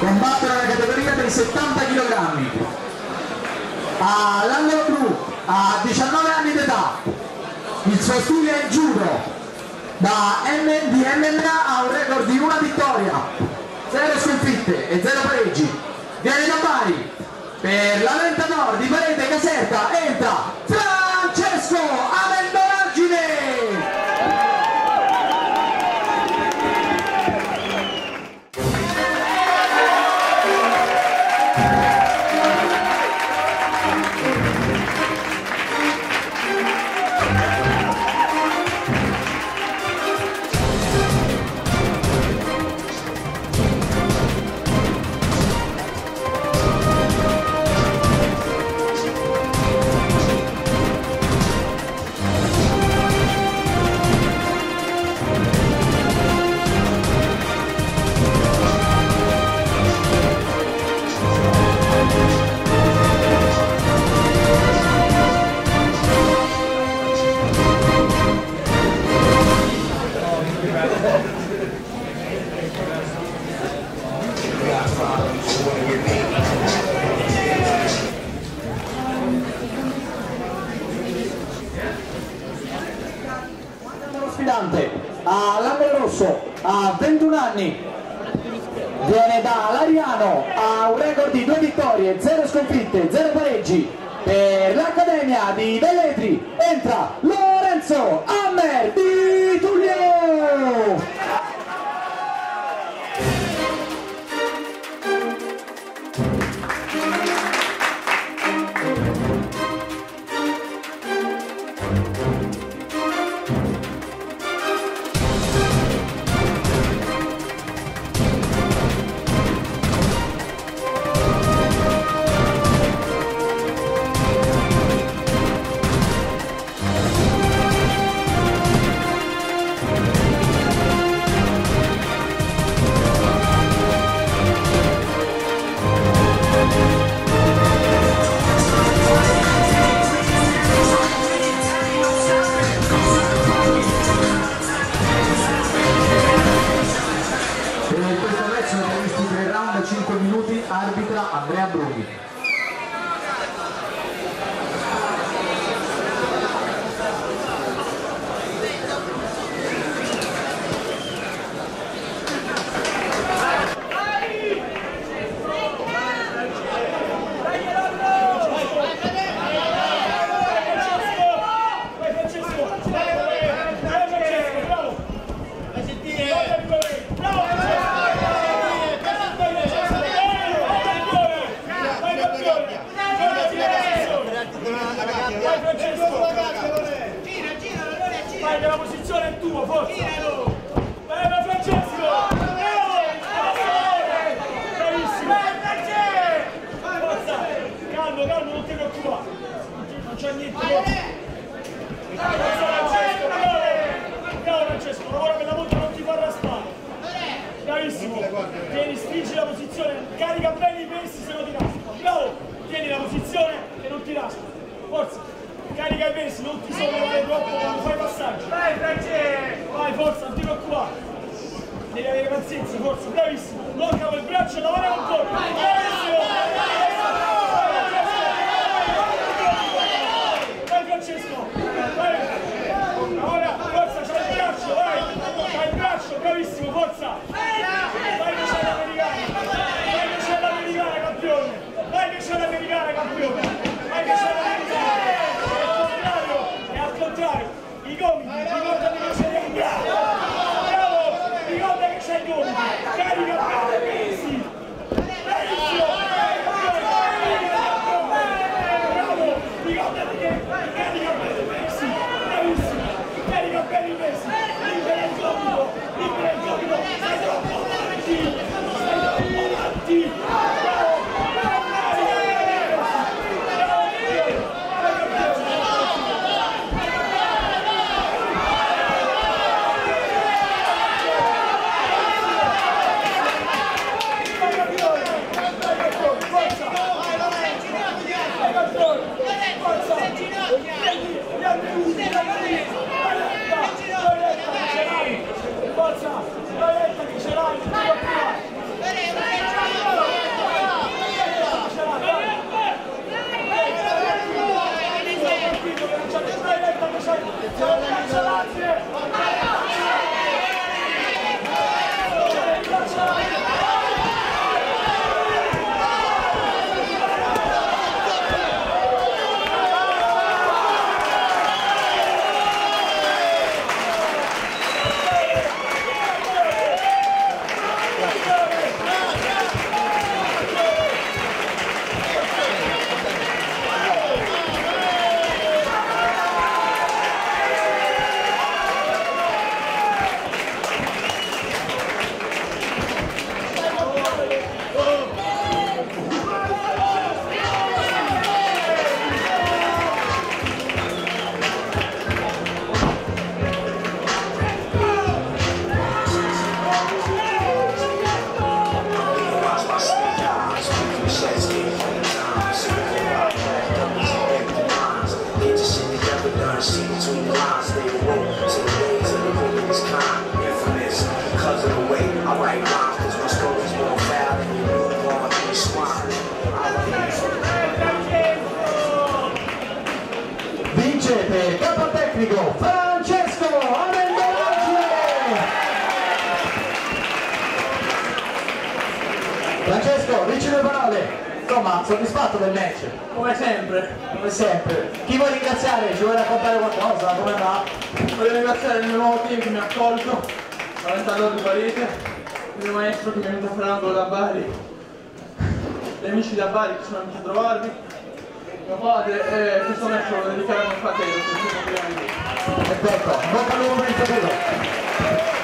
nella categoria dei 70 kg. All'angolo blu, a 19 anni d'età, il suo stile è judo. Da M MMA ha un record di una vittoria, 0 sconfitte e 0 pareggi. Viene da Bari. Per la Ventador di Parete Caserta entra Francesco Lo sfidante all'angolo rosso a 21 anni. Viene da Lariano ha un record di due vittorie, 0 sconfitte, 0 pareggi. Per l'Accademia di Velletri entra Lorenzo Hammer questo match sono previsti 3 round 5 minuti, arbitra Andrea Bruni. È tua, forza! Vai vai, Francesco! Bravo! Bravissimo! Forza! Calmo, calmo, non ti preoccupare! Non c'è niente! Forza Francesco, bravo! Bravo Francesco, lavora per la moto non ti fa raspare! Bravissimo! Tieni, stringi la posizione, carica bene i pesi se non ti raspa! Bravo! Tieni la posizione e non ti raspa! Forza! Carica i pesi, non ti sollevare troppo quando fai passaggio! Vai Francesco! Vai, forza, non ti preoccupare! Devi avere pazienza, forza, bravissimo! Blocca quel braccio e lavora ancora! Bravissimo! Get the shit done, see between the lines, stay awake. To the days of the living is kind, infamous. Cause of the way I write rhymes, cause my story's more foul than your newborn in swine. Vince capo tecnico Francesco Amendolagi Francesco, dici le parole Insomma, soddisfatto del match. Come sempre, Come sempre. Chi vuoi ringraziare? Ci vuoi raccontare qualcosa? Come va? voglio ringraziare il mio nuovo team che mi ha accolto, l'allenatore di Parete, il mio maestro che mi è venuto a fare l'angolo da Bari, gli amici da Bari che sono venuti a trovarmi, mio padre e questo match lo dedicare a mio fratello, Perfetto. Al lupo per il fratello.